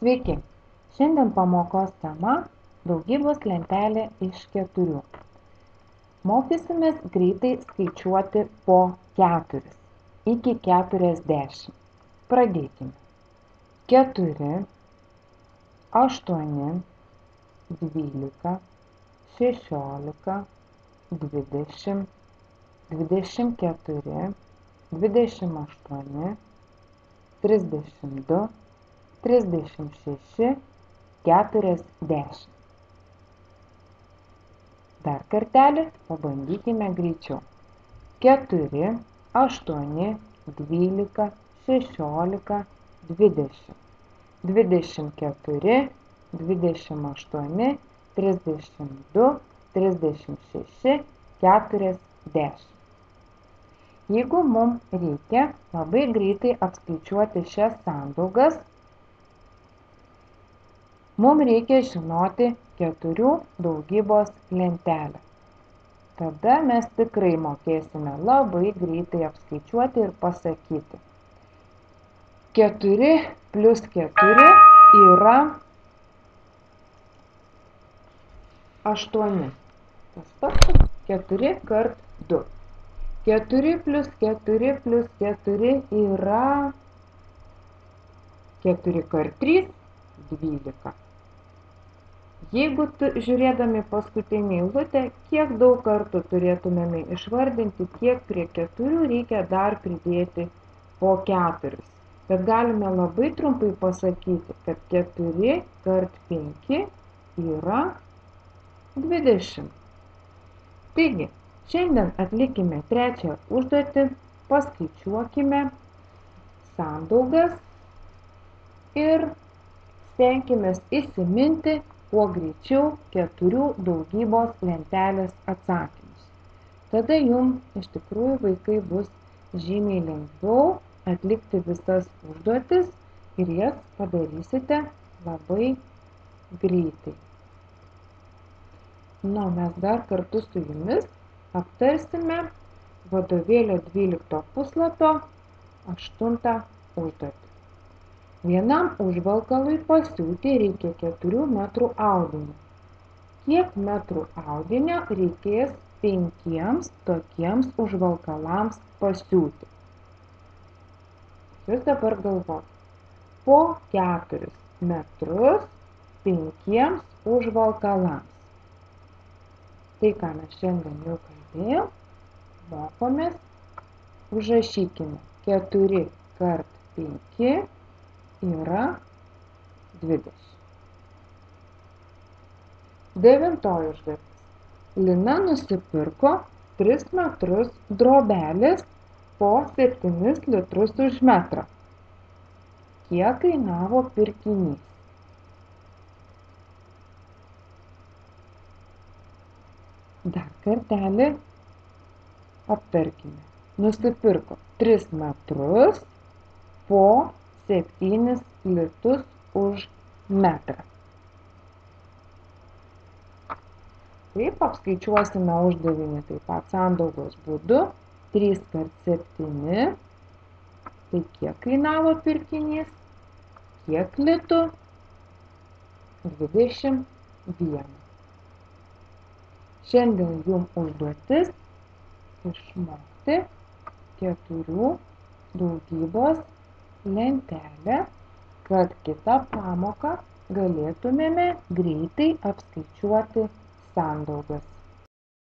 Sveiki! Šiandien pamokos tema – daugybos lentelė iš keturių. Mokysimės greitai skaičiuoti po keturis, iki keturiasdešimt. Pradėkime. Keturi, aštuoni, dvylika, šešiolika, dvidešimt, dvidešimt keturi, dvidešimt aštuoni, trisdešimt du, trisdešimt šeši, keturiasdešimt. Dar kartelį pabandykime greičiau. Keturi, aštuoni, dvylika, šešiolika, dvidešimt. Dvidešimt keturi, dvidešimt aštuoni, trisdešimt du, trisdešimt šeši, keturiasdešimt. Jeigu mums reikia labai greitai apskaičiuoti šias sandaugas, mums reikia žinoti keturių daugybos lentelę. Tada mes tikrai mokėsime labai greitai apskaičiuoti ir pasakyti. 4 plus 4 yra 8. Tas pats 4 kart 2. 4 plus 4 plus 4 yra 4 kart 3 12. Jeigu tu, žiūrėdami paskutinį eilutę, kiek daug kartų turėtumėme išvardinti, kiek prie keturių reikia dar pridėti po keturis. Bet galime labai trumpai pasakyti, kad 4 kart 5 yra 20. Taigi, šiandien atlikime trečią užduotį, paskaičiuokime sandaugas ir stenkimės įsiminti kuo greičiau keturių daugybos lentelės atsakymus. Tada jums iš tikrųjų vaikai bus žymiai lengviau atlikti visas užduotis ir jas padarysite labai greitai. Na, mes dar kartu su jumis aptarsime vadovėlio 12 puslapio 8 užduotį. Vienam užvalkalui pasiūti reikia 4 metrų audinio. Kiek metrų audinio reikės penkiems tokiems užvalkalams pasiūti? Jūs dabar galvot. Po 4 metrus penkiems užvalkalams. Tai, ką mes šiandien jau kalbėjom, mokomės, užrašykime 4 kart 5 yra 20. Devintoji užduotis. Lina nusipirko 3 metrus drobelės po 7 litrus už metrą. Kiek kainavo pirkinys? Dar kartelį aptarkime. Nusipirko 3 metrus po 7 litus už metrą. Taip, apskaičiuosime uždavinį taip pat sandaugos būdu. 3 kart 7. Tai kiek kainavo pirkinys? Kiek litų? 21. Šiandien jums užduotis išmokti keturių daugybos lentelę, kad kitą pamoką galėtumėme greitai apskaičiuoti sandaugas.